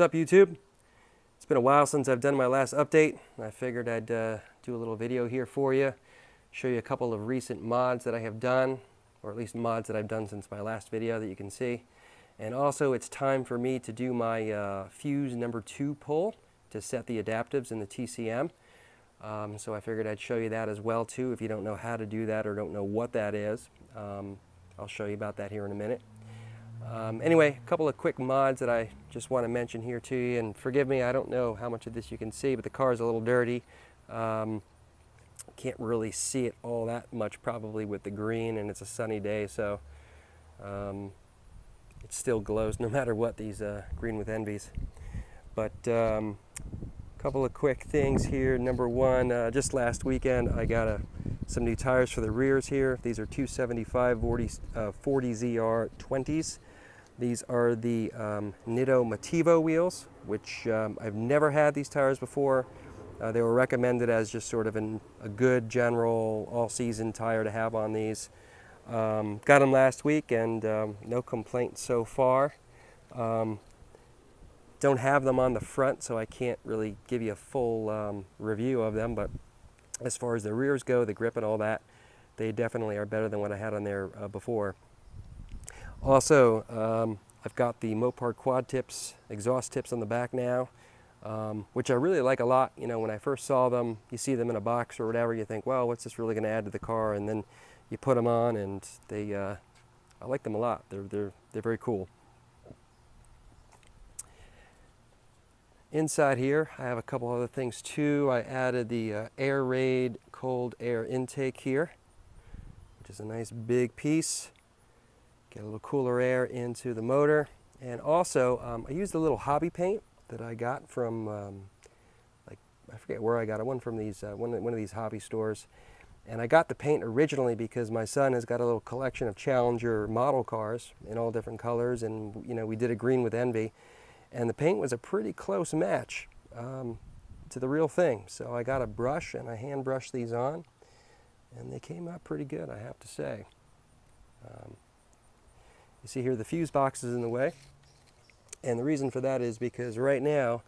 What's up YouTube? It's been a while since I've done my last update. I figured I'd uh, do a little video here for you, show you a couple of recent mods that I have done, or at least mods that I've done since my last video that you can see. And also it's time for me to do my uh, fuse number two pull to set the adaptives in the TCM. Um, so I figured I'd show you that as well too if you don't know how to do that or don't know what that is. Um, I'll show you about that here in a minute. Um, anyway, a couple of quick mods that I just want to mention here to you, and forgive me, I don't know how much of this you can see, but the car is a little dirty. Um, can't really see it all that much probably with the green, and it's a sunny day, so um, it still glows no matter what these uh, green with envies. But a um, couple of quick things here. Number one, uh, just last weekend I got a, some new tires for the rears here. These are 275 40, uh, 40 ZR 20s. These are the um, Nitto Motivo wheels, which um, I've never had these tires before. Uh, they were recommended as just sort of an, a good general all-season tire to have on these. Um, got them last week and um, no complaints so far. Um, don't have them on the front, so I can't really give you a full um, review of them, but as far as the rears go, the grip and all that, they definitely are better than what I had on there uh, before. Also, um, I've got the Mopar quad tips, exhaust tips on the back now, um, which I really like a lot. You know, when I first saw them, you see them in a box or whatever, you think, well, what's this really going to add to the car? And then you put them on and they, uh, I like them a lot. They're, they're, they're very cool. Inside here, I have a couple other things too. I added the uh, Airaid cold air intake here, which is a nice big piece. Get a little cooler air into the motor. And also, um, I used a little hobby paint that I got from, um, like, I forget where I got it, one from these, uh, one, one of these hobby stores. And I got the paint originally because my son has got a little collection of Challenger model cars in all different colors. And, you know, we did a green with envy. And the paint was a pretty close match um, to the real thing. So I got a brush and I hand brushed these on. And they came out pretty good, I have to say. Um, you see here the fuse box is in the way. And the reason for that is because right now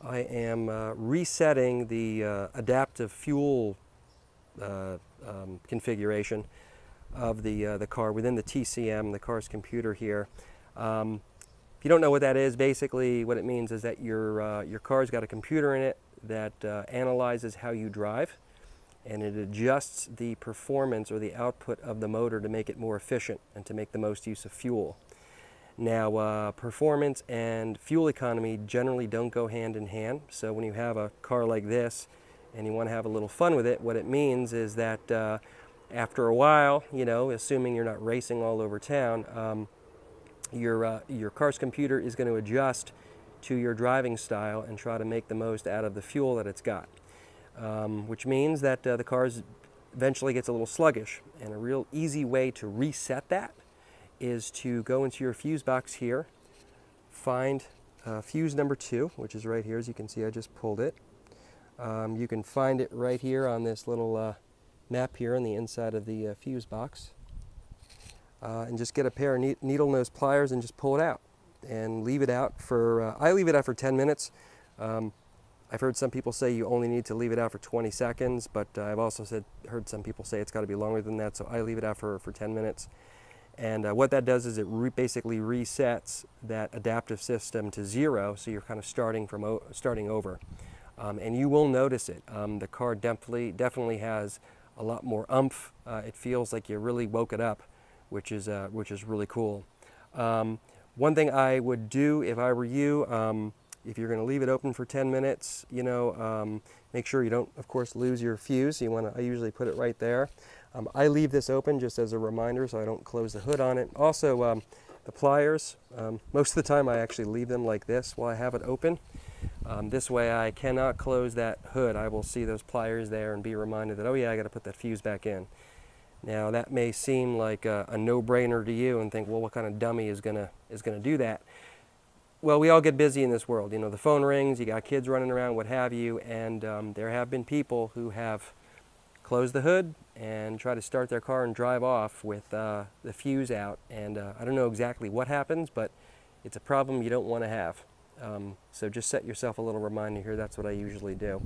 I am uh, resetting the uh, adaptive fuel uh, um, configuration of the, uh, the car within the TCM, the car's computer here. Um, if you don't know what that is, basically what it means is that your, uh, your car's got a computer in it that uh, analyzes how you drive and it adjusts the performance or the output of the motor to make it more efficient and to make the most use of fuel. Now, uh, performance and fuel economy generally don't go hand in hand. So when you have a car like this and you want to have a little fun with it, what it means is that uh, after a while, you know, assuming you're not racing all over town, um, your, uh, your car's computer is going to adjust to your driving style and try to make the most out of the fuel that it's got um, which means that uh, the car eventually gets a little sluggish. And a real easy way to reset that is to go into your fuse box here, find uh, fuse number two, which is right here. As you can see, I just pulled it. Um, you can find it right here on this little uh, map here on the inside of the uh, fuse box. Uh, and just get a pair of needle nose pliers and just pull it out and leave it out for, uh, I leave it out for 10 minutes. Um, I've heard some people say you only need to leave it out for 20 seconds, but uh, I've also said, heard some people say it's got to be longer than that, so I leave it out for, for 10 minutes. And uh, what that does is it re basically resets that adaptive system to zero, so you're kind of starting from starting over. Um, and you will notice it. Um, the car definitely, definitely has a lot more umph. Uh, it feels like you really woke it up, which is, uh, which is really cool. Um, one thing I would do if I were you, um, if you're going to leave it open for 10 minutes, you know, um, make sure you don't, of course, lose your fuse. You want to, I usually put it right there. Um, I leave this open just as a reminder so I don't close the hood on it. Also, um, the pliers, um, most of the time I actually leave them like this while I have it open. Um, this way I cannot close that hood. I will see those pliers there and be reminded that, oh yeah, I got to put that fuse back in. Now that may seem like a, a no-brainer to you and think, well, what kind of dummy is gonna is gonna do that? well, we all get busy in this world. You know, the phone rings, you got kids running around, what have you, and um, there have been people who have closed the hood and try to start their car and drive off with uh, the fuse out. And uh, I don't know exactly what happens, but it's a problem you don't want to have. Um, so just set yourself a little reminder here. That's what I usually do.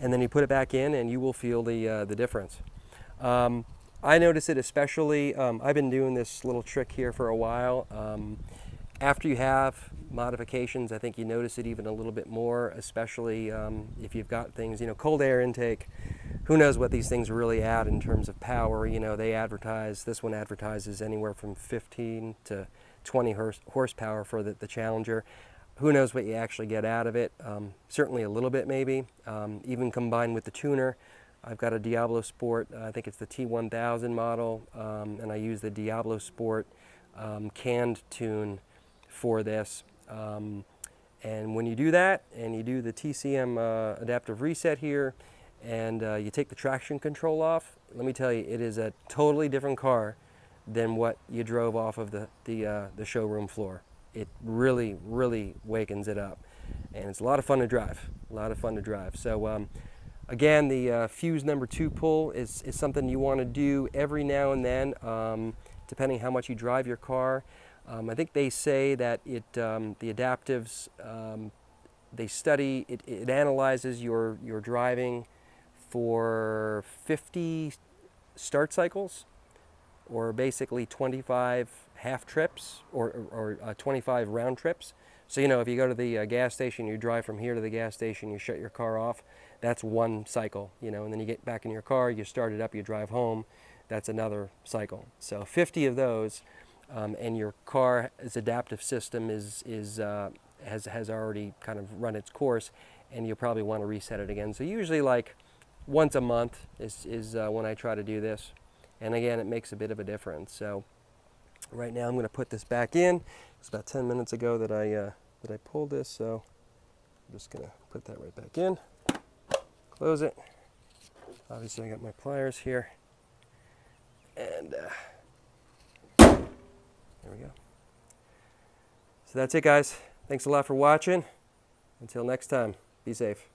And then you put it back in, and you will feel the uh, the difference. Um, I notice it especially. Um, I've been doing this little trick here for a while. Um, after you have modifications, I think you notice it even a little bit more, especially um, if you've got things, you know, cold air intake. Who knows what these things really add in terms of power? You know, they advertise, this one advertises anywhere from 15 to 20 horse, horsepower for the, the Challenger. Who knows what you actually get out of it? Um, certainly a little bit, maybe. Um, even combined with the tuner, I've got a Diablo Sport, I think it's the T1000 model, um, and I use the Diablo Sport um, canned tune for this. Um, and when you do that, and you do the TCM uh, adaptive reset here, and uh, you take the traction control off, let me tell you, it is a totally different car than what you drove off of the, the, uh, the showroom floor. It really, really wakens it up. And it's a lot of fun to drive, a lot of fun to drive. So um, again, the uh, fuse number two pull is, is something you want to do every now and then, um, depending how much you drive your car. Um, I think they say that it, um, the adaptives, um, they study, it, it analyzes your, your driving for 50 start cycles or basically 25 half trips or, or, uh, 25 round trips. So, you know, if you go to the uh, gas station, you drive from here to the gas station, you shut your car off, that's one cycle, you know, and then you get back in your car, you start it up, you drive home, that's another cycle. So 50 of those, um, and your car's adaptive system is, is, uh, has, has already kind of run its course, and you'll probably want to reset it again. So usually like once a month is, is uh, when I try to do this. And again, it makes a bit of a difference. So right now I'm going to put this back in. It's about 10 minutes ago that I, uh, that I pulled this, so I'm just going to put that right back in. Close it. Obviously I got my pliers here. And uh, there we go. So that's it guys. Thanks a lot for watching. Until next time, be safe.